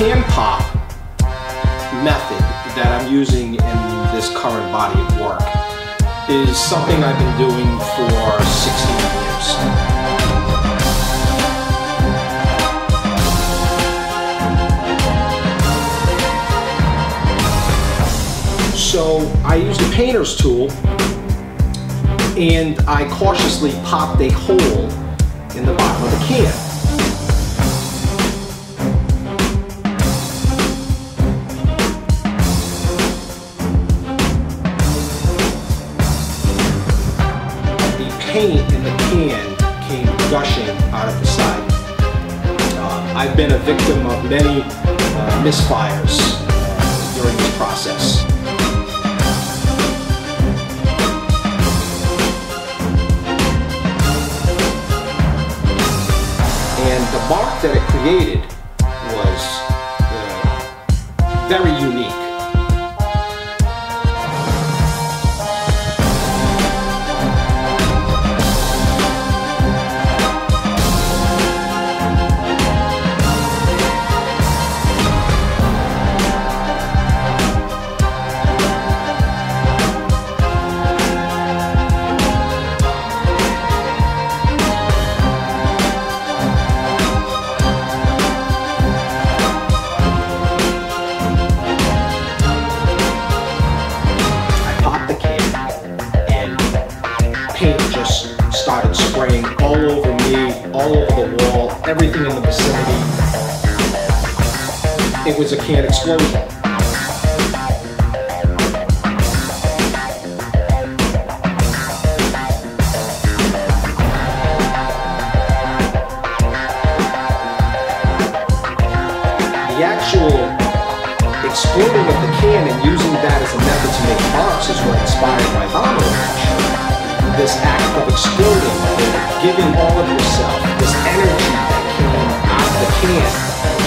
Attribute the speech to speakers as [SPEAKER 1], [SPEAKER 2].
[SPEAKER 1] can pop method that I'm using in this current body of work is something I've been doing for 16 years. So I used a painter's tool and I cautiously popped a hole in the bottom of the can. Paint in the can came gushing out of the side. Uh, I've been a victim of many uh, misfires uh, during this process. And the mark that it created was uh, very unique. Spraying all over me, all over the wall, everything in the vicinity. It was a can explosion. The actual exploding of the can and using that as a method to make marks is what inspired my bomber. This act of exploding, giving all of yourself, this energy that came out of the can.